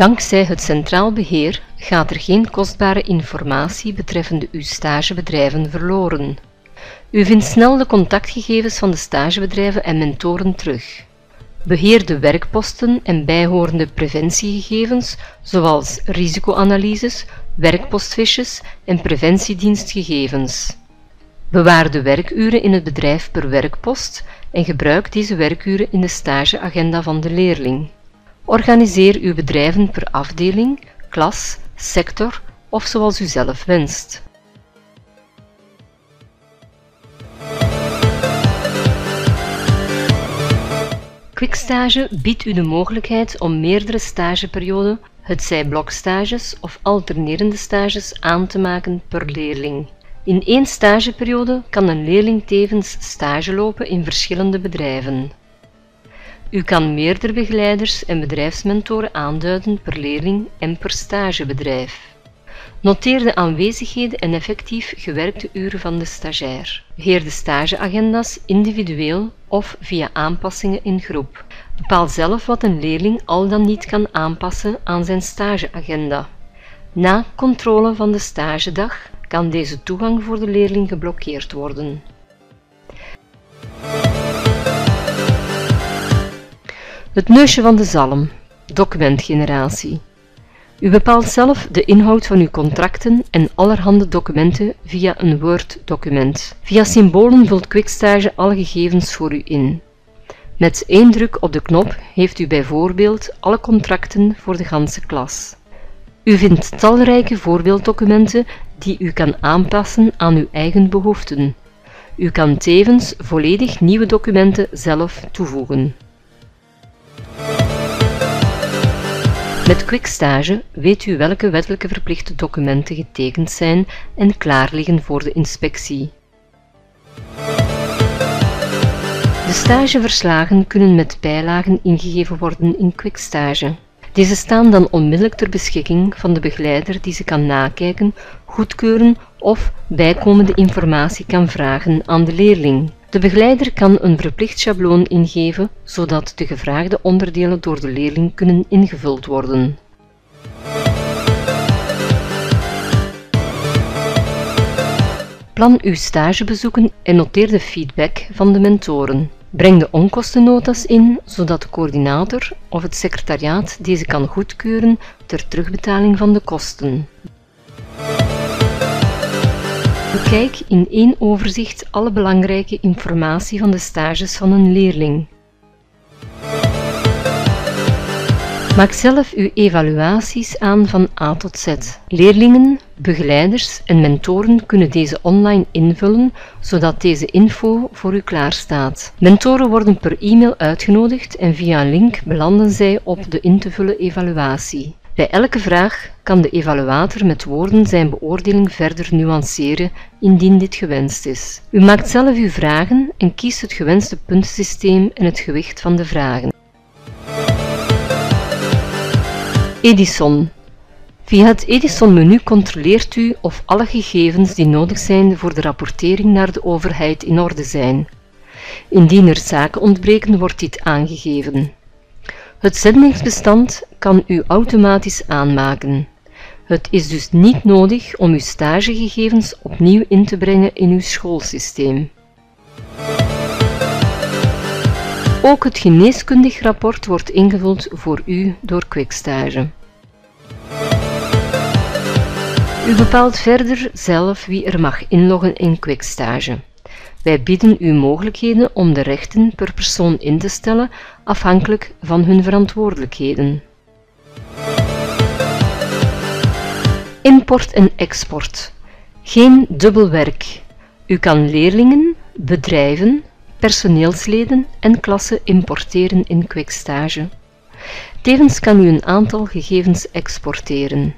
Dankzij het centraal beheer gaat er geen kostbare informatie betreffende uw stagebedrijven verloren. U vindt snel de contactgegevens van de stagebedrijven en mentoren terug. Beheer de werkposten en bijhorende preventiegegevens, zoals risicoanalyses, werkpostfiches en preventiedienstgegevens. Bewaar de werkuren in het bedrijf per werkpost en gebruik deze werkuren in de stageagenda van de leerling. Organiseer uw bedrijven per afdeling, klas, sector of zoals u zelf wenst. Quickstage biedt u de mogelijkheid om meerdere stageperioden, hetzij blokstages of alternerende stages, aan te maken per leerling. In één stageperiode kan een leerling tevens stage lopen in verschillende bedrijven. U kan meerdere begeleiders en bedrijfsmentoren aanduiden per leerling en per stagebedrijf. Noteer de aanwezigheden en effectief gewerkte uren van de stagiair. Beheer de stageagenda's individueel of via aanpassingen in groep. Bepaal zelf wat een leerling al dan niet kan aanpassen aan zijn stageagenda. Na controle van de stagedag kan deze toegang voor de leerling geblokkeerd worden. Het neusje van de zalm. Documentgeneratie. U bepaalt zelf de inhoud van uw contracten en allerhande documenten via een Word-document. Via symbolen vult Quickstage alle gegevens voor u in. Met één druk op de knop heeft u bijvoorbeeld alle contracten voor de ganse klas. U vindt talrijke voorbeelddocumenten die u kan aanpassen aan uw eigen behoeften. U kan tevens volledig nieuwe documenten zelf toevoegen. Met Quickstage weet u welke wettelijke verplichte documenten getekend zijn en klaar liggen voor de inspectie. De stageverslagen kunnen met bijlagen ingegeven worden in Quickstage. Deze staan dan onmiddellijk ter beschikking van de begeleider die ze kan nakijken, goedkeuren of bijkomende informatie kan vragen aan de leerling. De begeleider kan een verplicht schabloon ingeven, zodat de gevraagde onderdelen door de leerling kunnen ingevuld worden. Plan uw stagebezoeken en noteer de feedback van de mentoren. Breng de onkostennota's in, zodat de coördinator of het secretariaat deze kan goedkeuren ter terugbetaling van de kosten. Bekijk in één overzicht alle belangrijke informatie van de stages van een leerling. Maak zelf uw evaluaties aan van A tot Z. Leerlingen, begeleiders en mentoren kunnen deze online invullen, zodat deze info voor u klaarstaat. Mentoren worden per e-mail uitgenodigd en via een link belanden zij op de in te vullen evaluatie. Bij elke vraag kan de evaluator met woorden zijn beoordeling verder nuanceren indien dit gewenst is. U maakt zelf uw vragen en kiest het gewenste puntensysteem en het gewicht van de vragen. Edison Via het Edison-menu controleert u of alle gegevens die nodig zijn voor de rapportering naar de overheid in orde zijn. Indien er zaken ontbreken, wordt dit aangegeven. Het zendingsbestand kan u automatisch aanmaken. Het is dus niet nodig om uw stagegegevens opnieuw in te brengen in uw schoolsysteem. Ook het geneeskundig rapport wordt ingevuld voor u door Quickstage. U bepaalt verder zelf wie er mag inloggen in Quickstage. Wij bieden u mogelijkheden om de rechten per persoon in te stellen afhankelijk van hun verantwoordelijkheden. Import en export. Geen dubbel werk. U kan leerlingen, bedrijven, personeelsleden en klassen importeren in Quickstage. Tevens kan u een aantal gegevens exporteren.